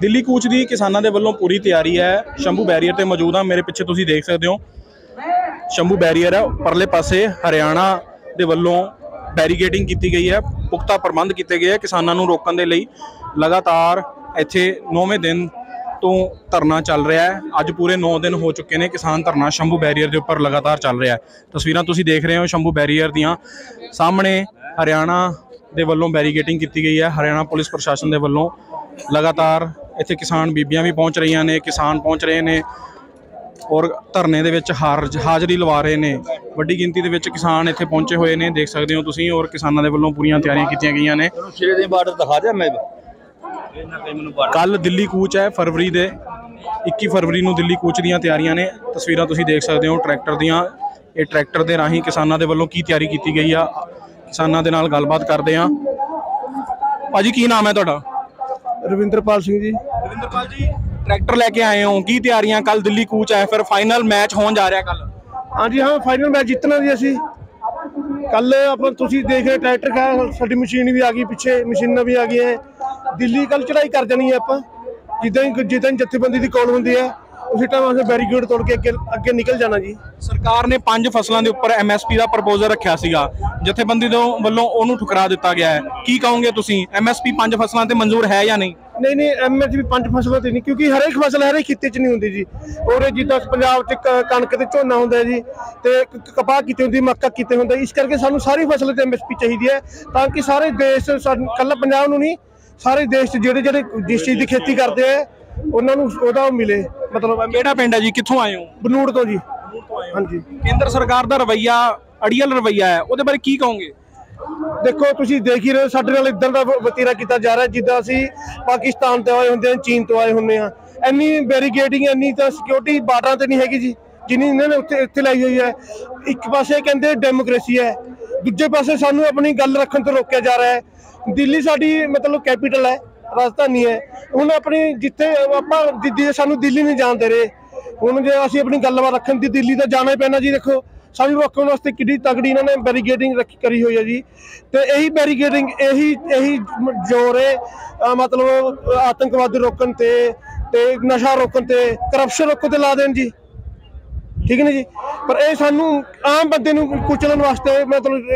ਦਿੱਲੀ ਕੂਚ ਦੀ ਕਿਸਾਨਾਂ ਦੇ ਵੱਲੋਂ ਪੂਰੀ ਤਿਆਰੀ ਹੈ। ਸ਼ੰਭੂ ਬੈਰੀਅਰ ਤੇ ਮੌਜੂਦ ਆ ਮੇਰੇ ਪਿੱਛੇ ਤੁਸੀਂ ਦੇਖ ਸਕਦੇ ਹੋ। ਸ਼ੰਭੂ ਬੈਰੀਅਰ ਹੈ। ਪਰਲੇ ਪਾਸੇ ਹਰਿਆਣਾ ਦੇ ਵੱਲੋਂ ਬੈਰੀਗੇਟਿੰਗ ਕੀਤੀ ਗਈ ਹੈ। ਪੁਖਤਾ ਪ੍ਰਬੰਧ ਕੀਤੇ ਗਏ ਹੈ ਕਿਸਾਨਾਂ ਨੂੰ ਰੋਕਣ ਦੇ ਲਈ। ਲਗਾਤਾਰ ਇੱਥੇ 9ਵੇਂ ਦਿਨ ਤੋਂ ਧਰਨਾ ਚੱਲ ਰਿਹਾ ਹੈ। ਅੱਜ ਪੂਰੇ 9 ਦਿਨ ਹੋ ਚੁੱਕੇ ਨੇ ਕਿਸਾਨ ਧਰਨਾ ਸ਼ੰਭੂ ਬੈਰੀਅਰ ਦੇ ਉੱਪਰ ਲਗਾਤਾਰ ਚੱਲ ਰਿਹਾ ਹੈ। ਤਸਵੀਰਾਂ ਤੁਸੀਂ ਦੇਖ ਰਹੇ ਹੋ ਸ਼ੰਭੂ ਬੈਰੀਅਰ ਦੀਆਂ। ਸਾਹਮਣੇ ਹਰਿਆਣਾ ਦੇ ਵੱਲੋਂ ਬੈਰੀਗੇਟਿੰਗ ਕੀਤੀ ਗਈ ਹੈ। ਹਰਿਆਣਾ ਪੁਲਿਸ ਪ੍ਰਸ਼ਾਸਨ ਦੇ ਵੱਲੋਂ ਲਗਾਤਾਰ ਇੱਥੇ ਕਿਸਾਨ ਬੀਬੀਆਂ ਵੀ ਪਹੁੰਚ ਰਹੀਆਂ ਨੇ ਕਿਸਾਨ ਪਹੁੰਚ ਰਹੇ ਨੇ ਔਰ ਧਰਨੇ ਦੇ ਵਿੱਚ ਹਾਰ ਹਾਜ਼ਰੀ ਲਵਾ ਰਹੇ ਨੇ। ਵੱਡੀ ਗਿਣਤੀ ਦੇ ਵਿੱਚ ਕਿਸਾਨ ਇੱਥੇ ਪਹੁੰਚੇ ਹੋਏ ਨੇ ਦੇਖ ਸਕਦੇ ਹੋ ਤੁਸੀਂ ਔਰ ਕਿਸਾਨਾਂ ਦੇ ਵੱਲੋਂ ਪੂਰੀਆਂ ਤਿਆਰੀਆਂ ਕੀਤੀਆਂ ਗਈਆਂ ਨੇ। ਚਲੋ ਛੇ ਦਿਨ ਬਾਅਦ ਦਿਖਾ ਦਿਆਂ ਮੈਂ। ਕੱਲ ਦਿੱਲੀ ਕੂਚ ਹੈ ਫਰਵਰੀ ਦੇ 21 ਫਰਵਰੀ ਨੂੰ ਦਿੱਲੀ ਕੂਚ ਦੀਆਂ ਤਿਆਰੀਆਂ ਨੇ। ਤਸਵੀਰਾਂ ਤੁਸੀਂ ਦੇਖ ਸਕਦੇ ਹੋ ਟਰੈਕਟਰ ਦੀਆਂ। ਇਹ ਟਰੈਕਟਰ ਦੇ ਰਾਹੀਂ ਕਿਸਾਨਾਂ ਦੇ ਵੱਲੋਂ ਕੀ ਤਿਆਰੀ ਕੀਤੀ ਗਈ ਆ ਕਿਸਾਨਾਂ ਦੇ ਨਾਲ ਗੱਲਬਾਤ ਕਰਦੇ ਆ ਭਾਜੀ ਕੀ ਨਾਮ ਹੈ ਤੁਹਾਡਾ? ਰਵਿੰਦਰਪਾਲ ਸਿੰਘ ਜੀ। ਰਵਿੰਦਰਪਾਲ ਜੀ ਟਰੈਕਟਰ ਲੈ ਕੇ ਆਏ ਹੋ ਕੀ ਤਿਆਰੀਆਂ ਕੱਲ ਦਿੱਲੀ ਕੂਚ ਹੈ ਫਿਰ ਫਾਈਨਲ ਮੈਚ ਹੋਣ ਜਾ ਰਿਹਾ ਕੱਲ ਹਾਂਜੀ ਹਾਂ ਫਾਈਨਲ ਮੈਚ ਜਿੱਤਣਾ ਜੀ ਅਸੀਂ। ਕੱਲ ਆਪਾਂ ਤੁਸੀਂ ਦੇਖ ਰਹੇ ਟਰੈਕਟਰ ਕਾ ਸਾਡੀ ਮਸ਼ੀਨ ਵੀ ਆ ਗਈ ਪਿੱਛੇ ਮਸ਼ੀਨਾਂ ਵੀ ਆ ਗਈਆਂ। ਦਿੱਲੀ ਕੱਲ ਚੜਾਈ ਕਰ ਜਾਣੀ ਹੈ ਆਪਾਂ। ਜਿੱਦਾਂ ਹੀ ਜਿੱਦਾਂ ਜਥੇਬੰਦੀ ਦੀ ਕਾਲ ਹੁੰਦੀ ਹੈ ਉਸੇ ਟਾਈਮ ਅਸੀਂ ਬੈਰੀਕੇਡ ਤੋੜ ਕੇ ਅੱਗੇ ਅੱਗੇ ਨਿਕਲ ਜਾਣਾ ਜੀ। ਸਰਕਾਰ ਨੇ ਪੰਜ ਫਸਲਾਂ ਦੇ ਉੱਪਰ ਐਮਐਸਪੀ ਦਾ ਪ੍ਰਪੋਜ਼ਲ ਰੱਖਿਆ ਸੀਗਾ। ਜਥੇਬੰਦੀ ਤੋਂ ਵੱਲੋਂ ਉਹਨੂੰ ਠੁਕਰਾ ਦਿੱਤਾ ਗਿਆ ਹੈ। ਕੀ ਕਹੋਗੇ ਤੁਸੀਂ? ਐਮਐਸਪੀ ਪੰਜ ਫਸਲਾਂ ਤੇ ਮਨਜ਼ੂਰ ਹੈ ਜਾਂ ਨਹੀਂ? ਨਹੀਂ ਨਹੀਂ ਐਮਐਸਪੀ ਪੰਜ ਫਸਲਾਂ ਤੇ ਨਹੀਂ ਕਿਉਂਕਿ ਹਰੇਕ ਫਸਲ ਹਰੇਕ ਖਿੱਤੇ 'ਚ ਨਹੀਂ ਹੁੰਦੀ ਜੀ। ਔਰ ਜਿੱਦਾਂ ਪੰਜਾਬ 'ਚ ਕ- ਕਣਕ ਤੇ ਝੋਨਾ ਹੁੰਦਾ ਜੀ ਤੇ ਕ- ਕਪਾਹ ਕਿਤੇ ਹੁੰਦੀ ਮੱਕਾ ਕਿਤੇ ਹੁੰਦਾ ਇਸ ਕਰਕੇ ਸਾਨੂੰ ਸਾਰੀ ਫਸਲ ਤੇ ਐਮਐਸਪੀ ਚਾਹੀਦੀ ਹੈ ਤਾਂ ਕਿ ਸਾਰੇ ਦੇਸ਼ ਕੱਲਾ ਪੰਜਾਬ ਨੂੰ ਨਹੀਂ ਸਾਰੇ ਦੇਸ਼ 'ਚ ਜਿਹੜੇ ਜਿਹੜੇ ਜਿਸ ਚੀਜ਼ ਦੀ ਖੇਤੀ ਕਰਦੇ ਆ ਉਹਨਾਂ ਨੂੰ ਉਹਦਾ ਉਹ ਮਿਲੇ ਮਤਲਬ ਕਿਹੜਾ ਪਿੰਡ ਹੈ ਜੀ? ਕਿੱਥੋਂ ਆਏ ਹੋ? ਬਨੂੜ ਤੋਂ ਜੀ। ਹਾਂਜੀ। ਕੇਂਦਰ ਸਰਕਾਰ ਦਾ ਰਵਈਆ ਅੜੀਅਲ ਰਵਈਆ ਹੈ ਉਹਦੇ ਬਾਰੇ ਕੀ ਕਹੋਗੇ? ਦੇਖੋ ਤੁਸੀਂ ਦੇਖ ਹੀ ਰਹੇ ਹੋ, ਸਾਡੇ ਨਾਲ ਇਦਾਂ ਦਾ ਵਤੀਰਾ ਕੀਤਾ ਜਾ ਰਿਹਾ ਜਿੱਦਾਂ ਅਸੀਂ ਪਾਕਿਸਤਾਨ ਤੋਂ ਆਏ ਹੁੰਦੇ ਹਾਂ ਚੀਨ ਤੋਂ ਆਏ ਹੁੰਦੇ ਹਾਂ। ਇੰਨੀ ਬੈਰੀਗੇਡਿੰਗ ਇੰਨੀ ਤਾਂ ਸਿਕਿਉਰਿਟੀ ਬਾਰਡਰਾਂ ਤੇ ਨਹੀਂ ਹੈਗੀ ਜੀ ਜਿੰਨੀ ਇਹਨਾਂ ਨੇ ਉੱਥੇ ਇੱਥੇ ਲਾਈ ਹੋਈ ਹੈ। ਇੱਕ ਪਾਸੇ ਕਹਿੰਦੇ ਡੈਮੋਕ੍ਰੇਸੀ ਹੈ ਦੂਜੇ ਪਾਸੇ ਸਾਨੂੰ ਆਪਣੀ ਗੱਲ ਰੱਖਣ ਤੋਂ ਰੋਕਿਆ ਜਾ ਰਿਹਾ ਹੈ। ਦਿੱਲੀ ਸਾਡੀ ਮਤਲਬ ਕੈਪੀਟਲ ਹੈ ਰਾਜਧਾਨੀ ਹੈ। ਹੁਣ ਆਪਣੀ ਜਿੱਥੇ ਆਪਾਂ ਦਿੱਲੀ ਸਾਨੂੰ ਦਿੱਲੀ ਨਹੀਂ ਜਾਣ ਦੇ ਰਹੇ। ਹੁਣ ਜੇ ਅਸੀਂ ਆਪਣੀ ਗੱਲਬਾਤ ਰੱਖਣ ਦੀ ਦਿੱਲੀ ਤਾਂ ਜਾਣਾ ਹੀ ਪੈਣਾ ਜੀ ਦੇਖੋ। ਸਾਨੂੰ ਰੋਕਣ ਵਾਸਤੇ ਕਿੱਡੀ ਤਗੜੀ ਇਹਨਾਂ ਨੇ ਬੈਰੀਗੇਡਿੰਗ ਰੱਖੀ ਕਰੀ ਹੋਈ ਹੈ ਜੀ। ਤੇ ਇਹੀ ਬੈਰੀਗੇਡਿੰਗ ਇਹੀ ਇਹੀ ਮ- ਜ਼ੋਰ ਹੈ ਮਤਲਬ ਆਤੰਕਵਾਦ ਰੋਕਣ ਤੇ ਤੇ ਨਸ਼ਾ ਰੋਕਣ ਤੇ ਕਰਪਸ਼ਨ ਰੋਕਣ ਤੇ ਲਾ ਦੇਣ ਜੀ। ਠੀਕ ਨੇ ਜੀ? ਪਰ ਇਹ ਸਾਨੂੰ ਆਮ ਬੰਦੇ ਨੂੰ ਕੁਚਲਣ ਵਾਸਤੇ ਮਤਲਬ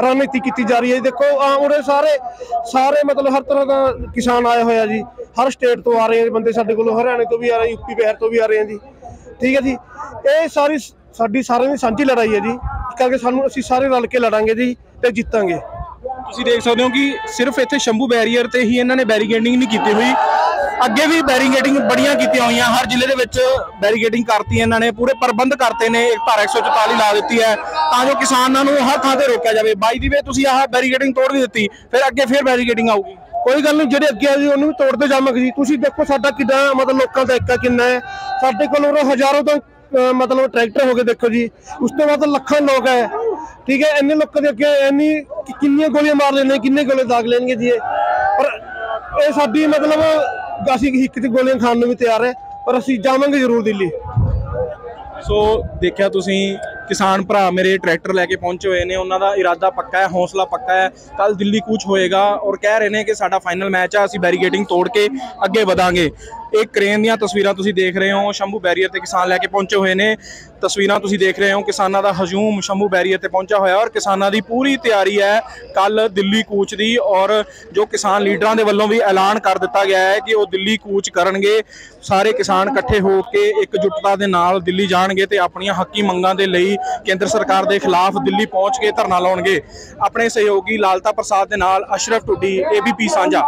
ਰਣਨੀਤੀ ਕੀਤੀ ਜਾ ਰਹੀ ਹੈ ਦੇਖੋ ਆਮ ਉਰੇ ਸਾਰੇ ਸਾਰੇ ਮਤਲਬ ਹਰ ਤਰ੍ਹਾਂ ਦਾ ਕਿਸਾਨ ਆਏ ਹੋਇਆ ਜੀ। ਹਰ ਸਟੇਟ ਤੋਂ ਆ ਰਹੇ ਆ ਬੰਦੇ ਸਾਡੇ ਕੋਲ, ਹਰਿਆਣੇ ਤੋਂ ਵੀ ਆ ਰਹੇ ਯੂਪੀ ਬਿਹਾਰ ਤੋਂ ਵੀ ਆ ਰਹੇ ਆ ਜੀ। ਠੀਕ ਹੈ ਜੀ? ਇਹ ਸਾਰੀ ਸਾਡੀ ਸਾਰਿਆਂ ਦੀ ਸਾਂਝੀ ਲੜਾਈ ਹੈ ਜੀ। ਇਸ ਕਰਕੇ ਸਾਨੂੰ ਅਸੀਂ ਸਾਰੇ ਰਲ ਕੇ ਲੜਾਂਗੇ ਜੀ ਤੇ ਜਿੱਤਾਂਗੇ। ਤੁਸੀਂ ਦੇਖ ਸਕਦੇ ਹੋ ਕਿ ਸਿਰਫ ਇੱਥੇ ਸ਼ੰਭੂ ਬੈਰੀਅਰ ਤੇ ਹੀ ਇਹਨਾਂ ਨੇ ਬੈਰੀਗੇਡਿੰਗ ਨਹੀਂ ਕੀਤੀ ਹੋਈ। ਅੱਗੇ ਵੀ ਬੈਰੀਗੇਡਿੰਗ ਬੜੀਆਂ ਕੀਤੀਆਂ ਹੋਈਆਂ। ਹਰ ਜ਼ਿਲ੍ਹੇ ਦੇ ਵਿੱਚ ਬੈਰੀਗੇਡਿੰਗ ਕਰਤੀ ਇਹਨਾਂ ਨੇ। ਪੂਰੇ ਪ੍ਰਬੰਧ ਕਰਤੇ ਨੇ। ਇੱਕ ਧਾਰਾ 144 ਲਾ ਦਿੱਤੀ ਹੈ। ਤਾਂ ਜੋ ਕਿਸਾਨਾਂ ਨੂੰ ਹਰ ਥਾਂ ਤੇ ਰੋਕਿਆ ਜਾਵੇ। ਬਾਈ ਦੀ ਵੇ ਤੁਸੀਂ ਆਹ ਬੈਰੀਗੇਡਿੰਗ ਤੋੜ ਨਹੀਂ ਦਿੱਤੀ। ਫਿਰ ਅੱਗੇ ਫਿਰ ਬੈਰੀਗੇਡਿੰਗ ਆਊਗੀ। ਕੋਈ ਗੱਲ ਨਹੀਂ ਜਿਹੜੇ ਅੱਗੇ ਆ ਜੀ ਉਹਨੂੰ ਵੀ ਤੋੜਦੇ ਜਾਵਾਂਗੇ ਜੀ। ਤੁਸੀਂ ਦੇਖੋ ਸਾਡਾ ਕਿੱਦਾਂ ਮਤਲਬ ਲੋਕਾਂ ਦਾ ਇੱਕਾ ਕਿੰਨਾ ਹੈ। ਸਾਡੇ ਕੋਲ ਉਰੇ ਹਜ਼ਾਰਾਂ ਤੋਂ ਮਤਲਬ ਟਰੈਕਟਰ ਹੋ ਗਏ, ਦੇਖੋ ਜੀ। ਉਸ ਤੋਂ ਬਾਅਦ ਲੱਖਾਂ ਲੋਕ ਹੈ। ਠੀਕ ਹੈ, ਇੰਨੇ ਲੋਕਾਂ ਦੇ ਅੱਗੇ ਇੰਨੀ ਕਿੰਨੀਆਂ ਗੋਲੀਆਂ ਮਾਰ ਲੈਣੇ ਕਿੰਨੇ ਗੋਲੇ ਦਾਗ ਲੈਣਗੇ ਜੀ ਇਹ? ਪਰ ਇਹ ਸਾਡੀ ਮਤਲਬ ਅਸੀਂ ਇੱਕ ਚ ਗੋਲੀਆਂ ਖਾਣ ਨੂੰ ਵੀ ਤਿਆਰ ਹੈ, ਪਰ ਅਸੀਂ ਜਾਵਾਂਗੇ ਜ਼ਰੂਰ ਦਿੱਲੀ। ਸੋ ਦੇਖਿਆ ਤੁਸੀਂ, ਕਿਸਾਨ ਭਰਾ ਮੇਰੇ ਟਰੈਕਟਰ ਲੈ ਕੇ ਪਹੁੰਚੇ ਹੋਏ ਨੇ, ਉਹਨਾਂ ਦਾ ਇਰਾਦਾ ਪੱਕਾ ਹੈ, ਹੌਸਲਾ ਪੱਕਾ ਹੈ। ਕੱਲ ਦਿੱਲੀ ਕੂਚ ਹੋਏਗਾ ਔਰ ਕਹਿ ਰਹੇ ਨੇ ਕਿ ਸਾਡਾ ਫਾਈਨਲ ਮੈਚ ਆ, ਅਸੀਂ ਬੈਰੀਗੇਟਿੰਗ ਤੋੜ ਕੇ ਅੱਗੇ ਵਧਾਂਗੇ। ਇਹ ਕ੍ਰੇਨ ਦੀਆਂ ਤਸਵੀਰਾਂ ਤੁਸੀਂ ਦੇਖ ਰਹੇ ਹੋ, ਸ਼ੰਭੂ ਬੈਰੀਅਰ ਤੇ ਕਿਸਾਨ ਲੈ ਕੇ ਪਹੁੰਚੇ ਹੋਏ ਨੇ। ਤਸਵੀਰਾਂ ਤੁਸੀਂ ਦੇਖ ਰਹੇ ਹੋ, ਕਿਸਾਨਾਂ ਦਾ ਹਜੂਮ ਸ਼ੰਭੂ ਬੈਰੀਅਰ ਤੇ ਪਹੁੰਚਿਆ ਹੋਇਆ ਔਰ ਕਿਸਾਨਾਂ ਦੀ ਪੂਰੀ ਤਿਆਰੀ ਹੈ ਕੱਲ ਦਿੱਲੀ ਕੂਚ ਦੀ ਔਰ ਜੋ ਕਿਸਾਨ ਲੀਡਰਾਂ ਦੇ ਵੱਲੋਂ ਵੀ ਐਲਾਨ ਕਰ ਦਿੱਤਾ ਗਿਆ ਹੈ ਕਿ ਉਹ ਦਿੱਲੀ ਕੂਚ ਕਰਨਗੇ। ਸਾਰੇ ਕਿਸਾਨ ਇਕੱਠੇ ਹੋ ਕੇ ਇਕਜੁੱਟਤਾ ਦੇ ਨਾਲ ਦਿੱਲੀ ਜਾਣਗੇ ਤੇ ਆਪਣੀਆਂ ਹੱਕੀ ਮੰਗਾਂ ਦੇ ਲਈ ਕੇਂਦਰ ਸਰਕਾਰ ਦੇ ਖਿਲਾਫ ਦਿੱਲੀ ਪਹੁੰਚ ਕੇ ਧਰਨਾ ਲਾਉਣਗੇ। ਆਪਣੇ ਸਹਿਯੋਗੀ ਲਾਲਤਾ ਪ੍ਰਸਾਦ ਦੇ ਨਾਲ ਅਸ਼ਰਫ ਟੁੱਡੀ ਏਬੀਪੀ ਸਾਂਝਾ।